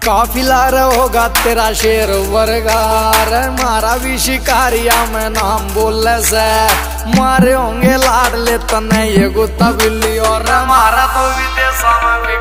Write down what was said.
काफिला होगा तेरा शेर वर्गार। मारा भी शिकारिया, में नाम बोले से। मारे होंगे लाडले तने, ये गुत्ता बिल्ली और मारा तो विदेशा में भी